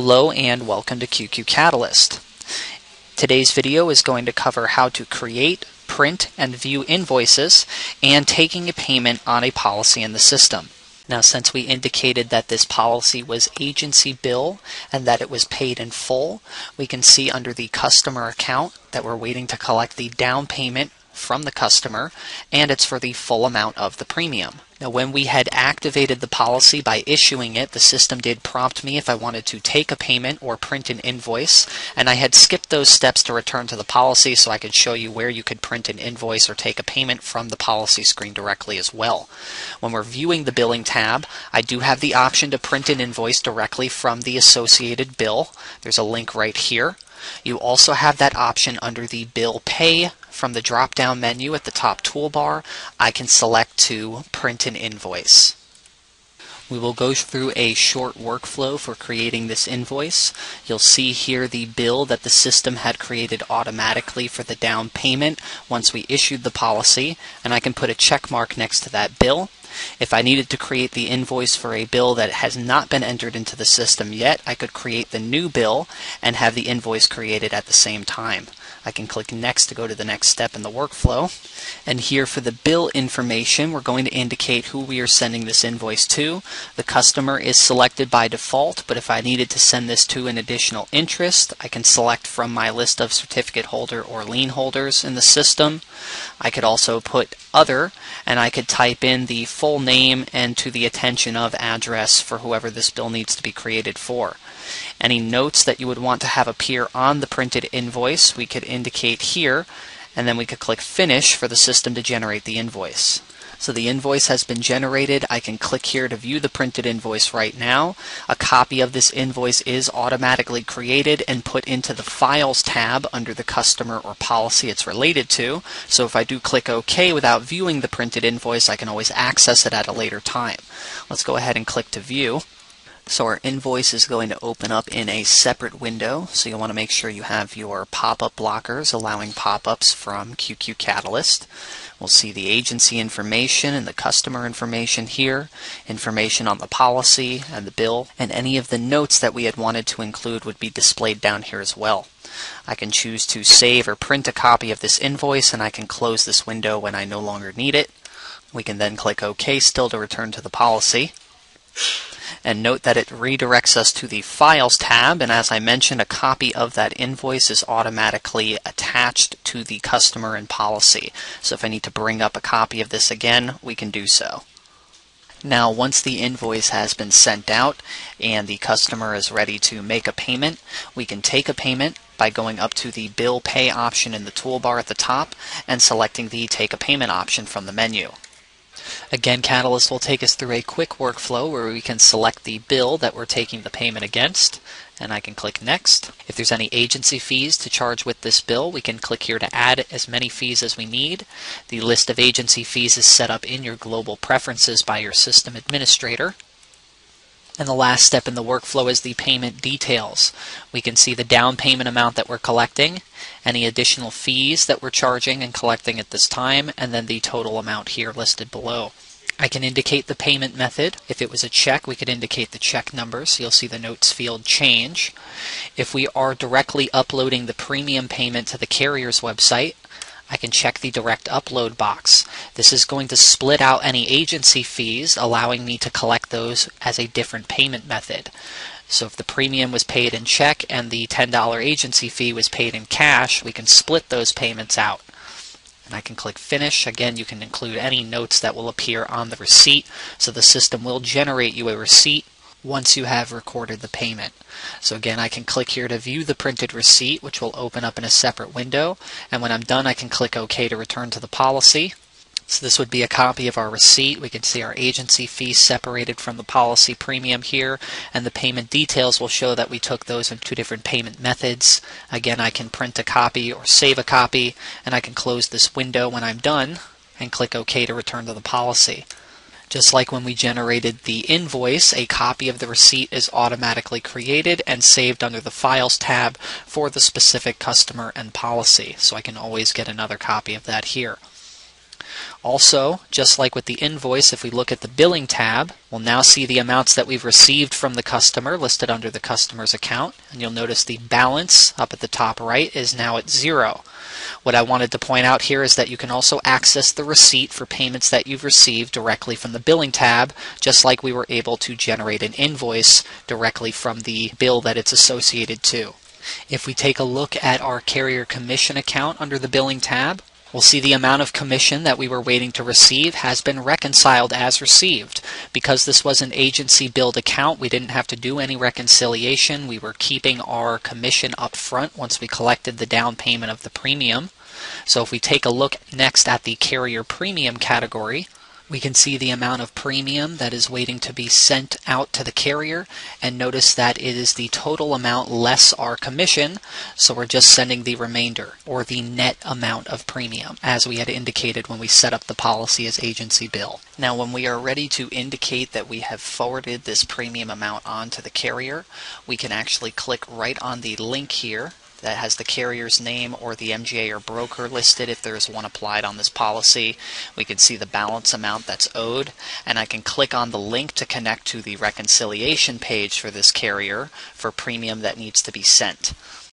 Hello and welcome to QQ Catalyst. Today's video is going to cover how to create, print, and view invoices and taking a payment on a policy in the system. Now since we indicated that this policy was agency bill and that it was paid in full, we can see under the customer account that we're waiting to collect the down payment from the customer and it's for the full amount of the premium. Now when we had activated the policy by issuing it, the system did prompt me if I wanted to take a payment or print an invoice, and I had skipped those steps to return to the policy so I could show you where you could print an invoice or take a payment from the policy screen directly as well. When we're viewing the billing tab, I do have the option to print an invoice directly from the associated bill. There's a link right here. You also have that option under the Bill Pay from the drop down menu at the top toolbar. I can select to print an invoice. We will go through a short workflow for creating this invoice. You'll see here the bill that the system had created automatically for the down payment once we issued the policy, and I can put a check mark next to that bill. If I needed to create the invoice for a bill that has not been entered into the system yet, I could create the new bill and have the invoice created at the same time. I can click next to go to the next step in the workflow. And here for the bill information, we're going to indicate who we are sending this invoice to. The customer is selected by default, but if I needed to send this to an additional interest, I can select from my list of certificate holder or lien holders in the system. I could also put other, and I could type in the full name and to the attention of address for whoever this bill needs to be created for. Any notes that you would want to have appear on the printed invoice, we could indicate here, and then we could click Finish for the system to generate the invoice. So the invoice has been generated. I can click here to view the printed invoice right now. A copy of this invoice is automatically created and put into the Files tab under the customer or policy it's related to. So if I do click OK without viewing the printed invoice, I can always access it at a later time. Let's go ahead and click to view. So our invoice is going to open up in a separate window. So you'll want to make sure you have your pop-up blockers allowing pop-ups from QQ Catalyst. We'll see the agency information and the customer information here, information on the policy and the bill, and any of the notes that we had wanted to include would be displayed down here as well. I can choose to save or print a copy of this invoice and I can close this window when I no longer need it. We can then click OK still to return to the policy. And note that it redirects us to the Files tab, and as I mentioned, a copy of that invoice is automatically attached to the customer and policy. So if I need to bring up a copy of this again, we can do so. Now, once the invoice has been sent out and the customer is ready to make a payment, we can take a payment by going up to the Bill Pay option in the toolbar at the top and selecting the Take a Payment option from the menu. Again, Catalyst will take us through a quick workflow where we can select the bill that we're taking the payment against, and I can click Next. If there's any agency fees to charge with this bill, we can click here to add as many fees as we need. The list of agency fees is set up in your global preferences by your system administrator. And the last step in the workflow is the payment details. We can see the down payment amount that we're collecting, any additional fees that we're charging and collecting at this time, and then the total amount here listed below. I can indicate the payment method. If it was a check, we could indicate the check number, so you'll see the notes field change. If we are directly uploading the premium payment to the carrier's website, I can check the direct upload box. This is going to split out any agency fees, allowing me to collect those as a different payment method. So if the premium was paid in check and the $10 agency fee was paid in cash, we can split those payments out. And I can click Finish. Again, you can include any notes that will appear on the receipt. So the system will generate you a receipt once you have recorded the payment. So again, I can click here to view the printed receipt, which will open up in a separate window. And when I'm done, I can click OK to return to the policy. So this would be a copy of our receipt. We can see our agency fees separated from the policy premium here, and the payment details will show that we took those in two different payment methods. Again, I can print a copy or save a copy, and I can close this window when I'm done and click OK to return to the policy. Just like when we generated the invoice, a copy of the receipt is automatically created and saved under the Files tab for the specific customer and policy. So I can always get another copy of that here. Also, just like with the invoice, if we look at the billing tab, we'll now see the amounts that we've received from the customer listed under the customer's account. And you'll notice the balance up at the top right is now at zero. What I wanted to point out here is that you can also access the receipt for payments that you've received directly from the billing tab, just like we were able to generate an invoice directly from the bill that it's associated to. If we take a look at our carrier commission account under the billing tab, We'll see the amount of commission that we were waiting to receive has been reconciled as received. Because this was an agency billed account, we didn't have to do any reconciliation. We were keeping our commission up front once we collected the down payment of the premium. So if we take a look next at the carrier premium category, we can see the amount of premium that is waiting to be sent out to the carrier and notice that it is the total amount less our commission so we're just sending the remainder or the net amount of premium as we had indicated when we set up the policy as agency bill. Now when we are ready to indicate that we have forwarded this premium amount on to the carrier we can actually click right on the link here that has the carrier's name or the MGA or broker listed if there's one applied on this policy. We can see the balance amount that's owed and I can click on the link to connect to the reconciliation page for this carrier for premium that needs to be sent.